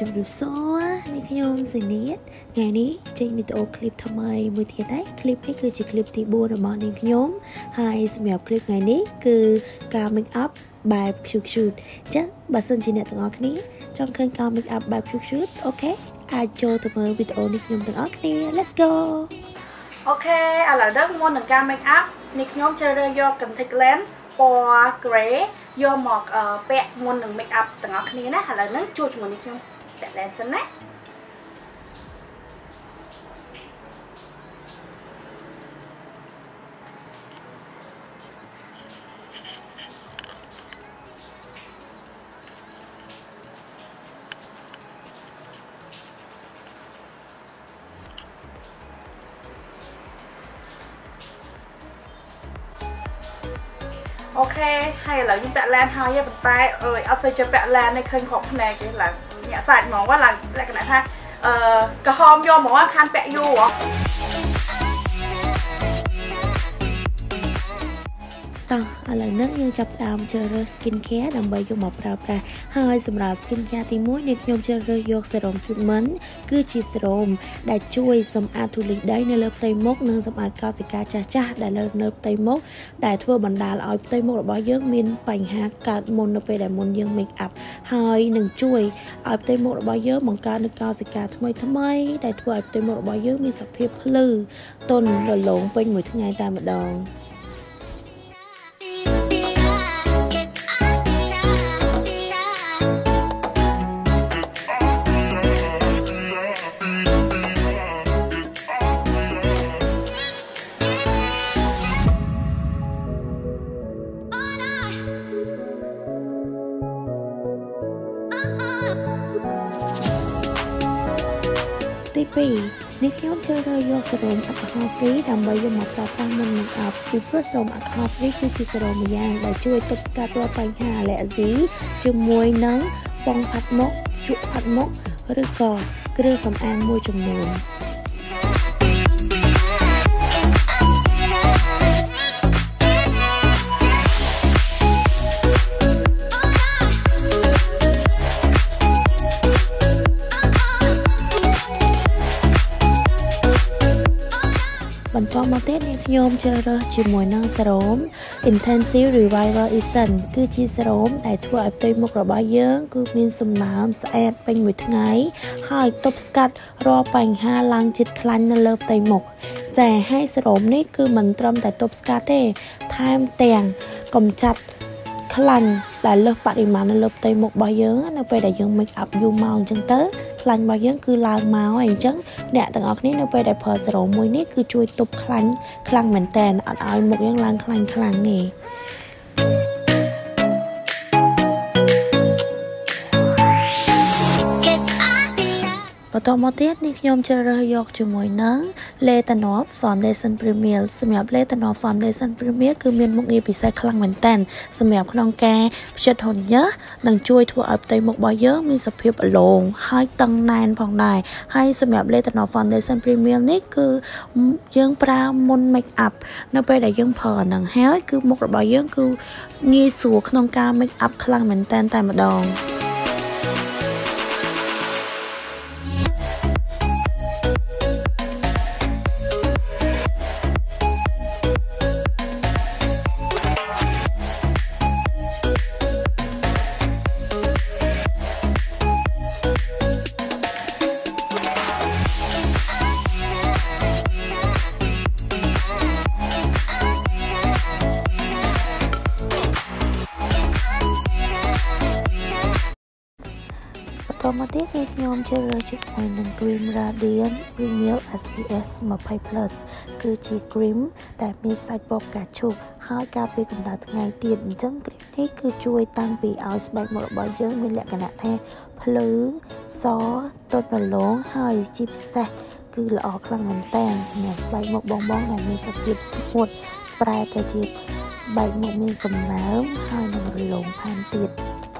ជំរាបសួរនេះខ្ញុំសេនីតថ្ងៃនេះចេញវីដេអូឃ្លីបថ្មីមួយទៀតដែរឃ្លីបនេះគឺជាឃ្លីបទី4របស់នាងខ្ញុំហើយសម្រាប់ឃ្លីបថ្ងៃនេះគឺការ make up បែប cute cute អញ្ចឹងបើសិនជាអ្នកទាំងអស់គ្នាចង់ឃើញការ make up បែប cute cute អូខេអាចចូលទៅមើលវីដេអូនេះខ្ញុំទាំងអស់គ្នា Let's go អូខេឥឡូវនេះមុននឹងការ make up នេះខ្ញុំជ្រើសរើសយក contact lens ពណ៌ gray យកមកពាក់មុននឹង make up ទាំងអស់គ្នាណាឥឡូវហ្នឹងជួបជាមួយនេះខ្ញុំ ពាក់ lens សិនណាអូខេហើយឥឡូវខ្ញុំពាក់ឡានហើយប៉ុន្តែអើយអត់សូវចេះពាក់ឡាននេះឃើញគ្រប់ផ្នែកទេឡើង ញាក់សាច់ហ្មងឡើងលក្ខណៈថាអឺក្រហមយកហ្មងខានពាក់យូរហ៎ តោះឥឡូវនេះយើងចាប់ផ្ដើមជ្រើសរើស skin care ដើម្បីយកមកប្រើប្រាស់ហើយសម្រាប់ skin care ទី1នេះខ្ញុំជ្រើសរើសយក serum treatment គឺជា serum ដែលជួយសម្អាតធូលីដីនៅលើផ្ទៃមុខនិងសម្អាតកោសិកាចាស់ចាស់ដែលនៅលើផ្ទៃមុខដែលធ្វើបណ្ដាលឲ្យផ្ទៃមុខរបស់យើងមានបញ្ហាកើតមុននៅពេលដែលមុនយើង make up ហើយនឹងជួយឲ្យផ្ទៃមុខរបស់យើងបង្កើតនូវកោសិកាថ្មីថ្មីដែលធ្វើឲ្យផ្ទៃមុខរបស់យើងមានសភាពភ្លឺទន់រលោងពេញមួយថ្ងៃតែម្ដង ជ្រើសរើសយកសេរ៉ូមអាល់កុហុល free ដើម្បីយកមកប្រើប្រាស់មុន make up ពីព្រោះសេរ៉ូមអាល់កុហុល free គឺជាសេរ៉ូមម្យ៉ាងដែលជួយទប់ស្កាត់រាល់បញ្ហា allergy ជាមួយនឹងពងផាត់មុខជក់ផាត់មុខឬក៏គ្រឿងសម្អាងមួយចំនួន បន្តមកទៀតនេះខ្ញុំជ្រើសរើសជាមួយនឹងសេរ៉ូម Intensive Revival Essence គឺជាសេរ៉ូមដែលធ្វើឲ្យផ្ទៃមុខរបស់យើង គឺមានសំណើមស្អាតពេញមួយថ្ងៃ ហើយទប់ស្កាត់រាល់បញ្ហាឡើងជាតិខ្លាញ់នៅលើផ្ទៃមុខចាហើយសេរ៉ូមនេះគឺមិនត្រឹមតែទប់ស្កាត់ទេថែមទាំងកំចាត់ ខ្លាញ់ដែលលើសបរិមាណនៅលើផ្ទៃមុខរបស់យើងនៅពេលដែលយើង make up យូរមកអញ្ចឹងទៅខ្លាញ់របស់យើងគឺឡើងមកហើយអញ្ចឹងអ្នកទាំងអស់គ្នានៅពេលដែលប្រើសេរ៉ូមមួយនេះគឺជួយទប់ខ្លាញ់ខ្លាំងមែនតើអត់ឲ្យមុខយើងឡើងខ្លាញ់ខ្លាំងទេ បន្តមកទៀតនេះខ្ញុំជ្រើសរើសយកជាមួយនឹង Letanol Foundation Premier សម្រាប់ Letanol Foundation Premier គឺមានមុខងារពិសេសខ្លាំងមែនទែនសម្រាប់ក្នុងការផ្ចិតហុនញើសនិងជួយធ្វើឲ្យផ្ទៃមុខរបស់យើងមានសភាពរលោងហើយតឹងណែនផងដែរហើយសម្រាប់ Letanol Foundation Premier នេះគឺយើងប្រើមុន make up នៅពេលដែលយើងប្រើអាហ្នឹងហើយគឺមុខរបស់យើងគឺងាយស្រួលក្នុងការ make up ខ្លាំងមែនទែនតែម្ដង ទៀតគឺខ្ញុំជ្រើសរើសជាមួយនឹង cream Radiant Premium SPF 20+ គឺជា cream ដែលមានសាច់បបកាឈូកហើយការពារកម្ដៅថ្ងៃទៀតអញ្ចឹង cream នេះគឺជួយតាំងពីឲ្យស្បែកមុខរបស់យើងមានលក្ខណៈថាភ្លឺសទន់រលោងហើយជាពិសេសគឺល្អខ្លាំងមែនតើសម្រាប់ស្បែកមុខបងបងដែលមានសភាពស្ងួតប្រែទៅជាស្បែកមុខមានសំណើមហើយនឹងរលោងថែមទៀតទៀត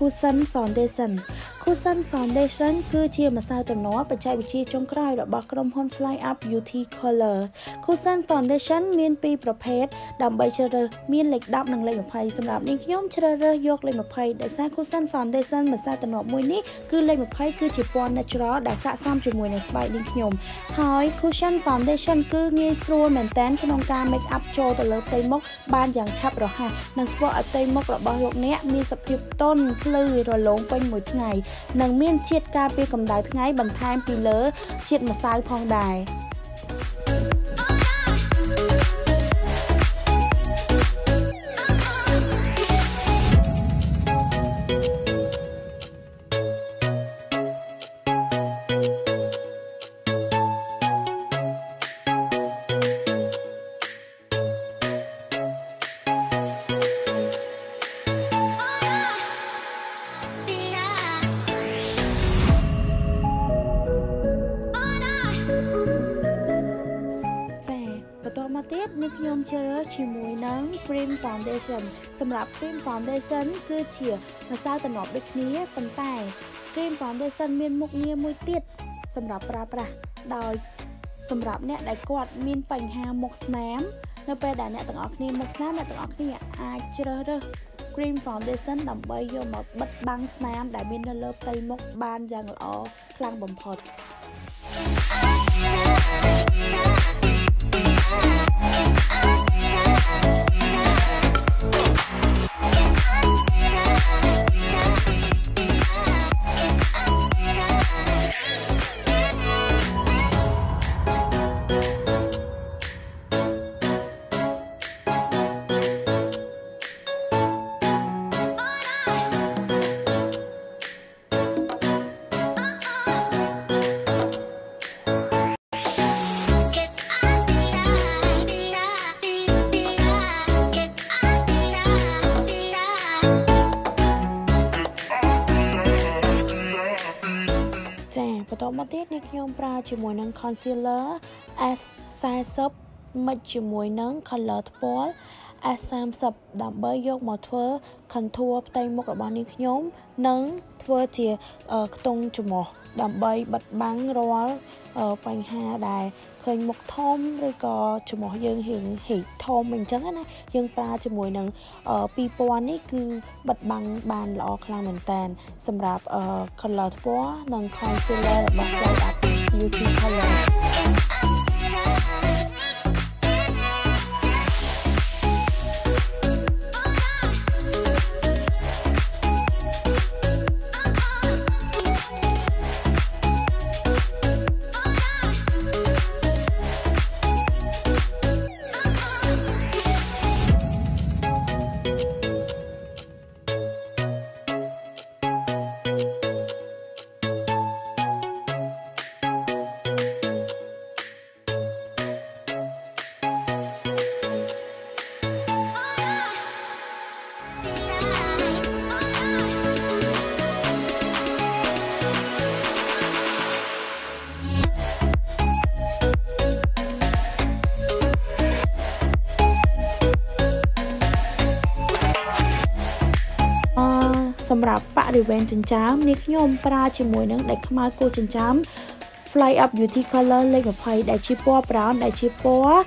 សរើស Cushion Foundation Cushion Foundation គឺជាម្សៅទំនាស់បច្ចេកវិទ្យាចុងក្រោយរបស់ក្រុមហ៊ុន Fly Up Beauty Color Cushion Foundation មានពីរប្រភេទដើម្បីជ្រើសរើសមានលេខ10និងលេខ20សម្រាប់នាងខ្ញុំជ្រើសរើសយកលេខ20ដោយសារ Cushion Foundation ម្សៅទំនាស់មួយនេះគឺលេខ20គឺជាពណ៌ natural ដែលស័ក្តិសមជាមួយនឹងស្បែកនាងខ្ញុំហើយ Cushion Foundation គឺងាយស្រួលមែនទែនក្នុងការ make up ចូលទៅលើផ្ទៃមុខបានយ៉ាងឆាប់រហ័សនិងធ្វើឲ្យផ្ទៃមុខរបស់លោកអ្នកមានសភាពទន់ភ្លឺរលោងពេញមួយថ្ងៃនិងមានជាតិការពារកម្ដៅថ្ងៃបន្ថែមពីលើជាតិម្សៅផងដែរ Cream Foundation សម្រាប់ Cream Foundation គឺជាម្សៅតំណប់ដូចគ្នាប៉ុន្តែ Cream Foundation មានមុខងារមួយទៀតសម្រាប់ប្រើប្រាស់ដោយសម្រាប់អ្នកដែលគាត់មានបញ្ហាមុខស្នាមនៅពេលដែលអ្នកទាំងអស់គ្នាមុខស្នាមអ្នកទាំងអស់គ្នាអាចជ្រើសរើស cream foundation ដើម្បីយកមកបិទបាំងស្នាមដែលមាននៅលើផ្ទៃមុខបានយ៉ាងល្អខ្លាំងបំផុត ចាបន្តមកទៀតនេះខ្ញុំប្រើជាមួយនឹង concealer S40 មិចជាមួយនឹង color ថ្ពាល់ S30 ដើម្បីយកមកធ្វើ contour ផ្ទៃមុខរបស់នាងខ្ញុំ និង ធ្វើជាខ្ទង់ច្រមុះដើម្បីបិទបាំងរាល់បញ្ហាដែលឃើញមុខធំឬក៏ច្រមុះយើងរៀងហិចធំអញ្ចឹងណាយើងប្រើជាមួយនឹង2000នេះគឺបិទបាំងបានល្អខ្លាំងមែនតើសម្រាប់ color ថ្ពាល់និង concealer របស់ Fly Up Beauty Color សម្រាប់បរិវេណចិញ្ចើមនេះខ្ញុំប្រើជាមួយនឹងដៃខ្មៅគោលចិញ្ចើម Fly Up Beauty Color លេខ20ដែលជាពណ៌ brown ដែលជាពណ៌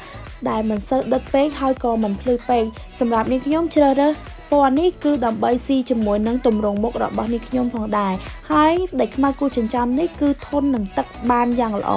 ដែលមិនសូវដិតពេកហើយក៏មិនភ្លឺពេកសម្រាប់នេះខ្ញុំជ្រើសរើសពណ៌នេះគឺដើម្បីស៊ីជាមួយនឹងទម្រង់មុខរបស់នេះខ្ញុំផងដែរហើយដៃខ្មៅគូចិញ្ចើមនេះគឺធន់នឹងទឹកបានយ៉ាងល្អ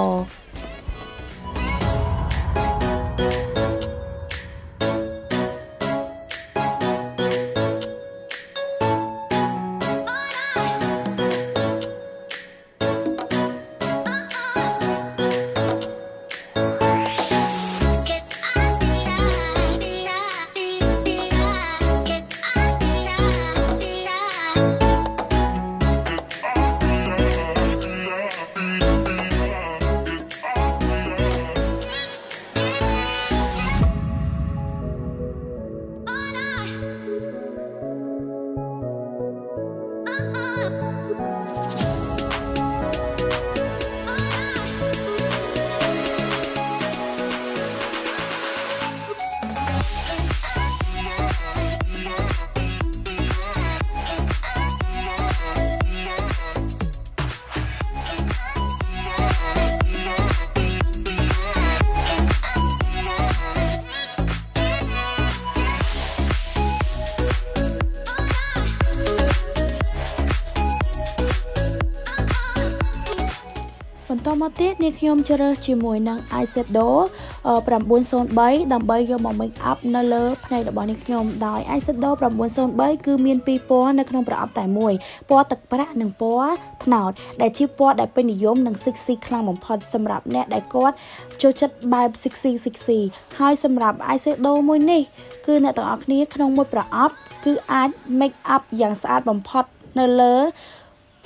មកទៀតនេះខ្ញុំជ្រើសជាមួយនឹង eyeshadow 903ដើម្បីយកមក make up នៅលើភ្នែករបស់នេះខ្ញុំដោយ eyeshadow 903គឺមានពីរពណ៌នៅក្នុងប្រអប់តែមួយពណ៌ទឹកប្រាក់និងពណ៌ត្នោតដែលជាពណ៌ដែលពេញនិយមនិង sexy ខ្លាំងបំផុតសម្រាប់អ្នកដែលគាត់ចូលចិត្តបែប sexy sexy ហើយសម្រាប់ eyeshadow មួយនេះគឺអ្នកទាំងអស់គ្នាក្នុងមួយប្រអប់គឺអាច make up យ៉ាងស្អាតបំផុតនៅលើ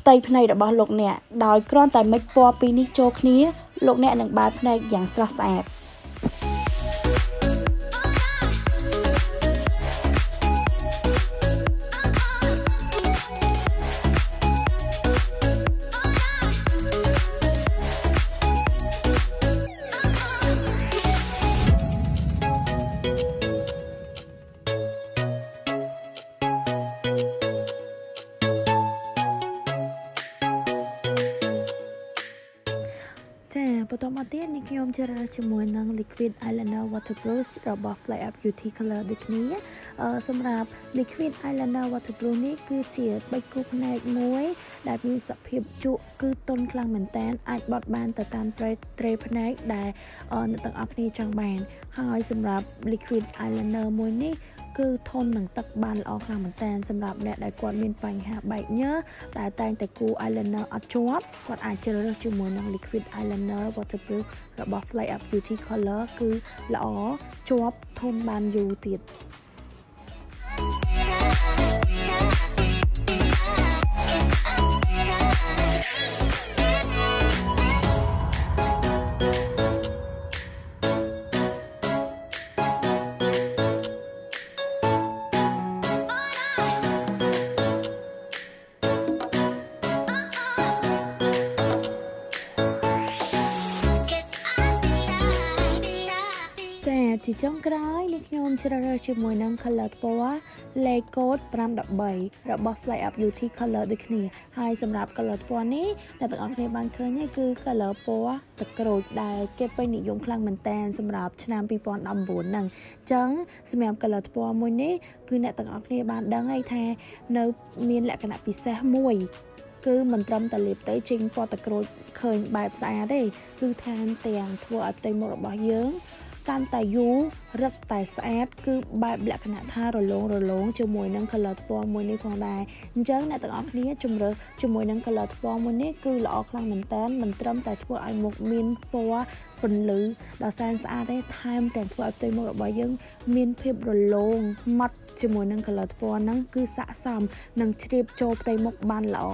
ផ្ទៃភ្នែករបស់លោកអ្នកដោយគ្រាន់តែមិចពណ៌ពីរនេះចូលគ្នាលោកអ្នកនឹងបើកភ្នែកយ៉ាងស្រស់ស្អាត ទៀតនេះខ្ញុំជ្រើសរើសជាមួយនឹង liquid eyeliner waterproof របស់ Fly Up Beauty Color ដូចគ្នាអឺសម្រាប់ liquid eyeliner waterproof នេះគឺជាប៊ិចគូភ្នែកមួយ ដែលមានសភាពជក់គឺទន់ខ្លាំងមែនតើអាចបត់បានទៅតាមត្រេត្រេភ្នែកដែលអ្នកទាំងអស់គ្នាចង់បាន ហើយសម្រាប់ liquid eyeliner មួយនេះ គឺធន់នឹងទឹកបានល្អខ្លាំងមែនតើសម្រាប់អ្នកដែលគាត់មានបញ្ហាបែកញើតែតែងតែគូ eyeliner អត់ជាប់គាត់អាចជ្រើសរើសជាមួយនឹង liquid eyeliner waterproof របស់ Fly Up Beauty Color គឺល្អជាប់ធន់បានយូរទៀត ចុងក្រោយនេះខ្ញុំជ្រើសរើសជាមួយនឹង color ពណ៌ Lay Code 513របស់ Fly Up Beauty Color ដូចគ្នាហើយសម្រាប់ color ពណ៌នេះដែលបងប្អូនគ្នាបានឃើញគឺ color ពណ៌ទឹកក្រូចដែលគេពេញនិយមខ្លាំងមែនតែនសម្រាប់ឆ្នាំ2019ហ្នឹងអញ្ចឹងសម្រាប់ color ពណ៌មួយនេះគឺអ្នកទាំងអស់គ្នាបានដឹងហើយថានៅមានលក្ខណៈពិសេសមួយគឺមិនត្រឹមតែលាបទៅចេញពណ៌ទឹកក្រូចឃើញបែបស្អាតទេគឺថែមទាំងធ្វើឲ្យផ្ទៃមុខរបស់យើង កាន់តែយូររឹតតែស្អាតគឺបែបលក្ខណៈថារលោងរលោងជាមួយនឹង color ពណ៌មួយនេះផងដែរអញ្ចឹងអ្នកទាំងអស់គ្នាជំរើសជាមួយនឹង color ពណ៌មួយនេះគឺល្អខ្លាំងមែនតើមិនត្រឹមតែធ្វើឲ្យមុខមានពណ៌ពន្លឺដ៏សែនស្អាតទេថែមទាំងធ្វើឲ្យផ្ទៃមុខរបស់យើង មានភាពរលោងម៉ត់ជាមួយនឹង color ពណ៌ហ្នឹងគឺស័ក្តិសមនឹងជ្រាបចូលផ្ទៃមុខបានល្អ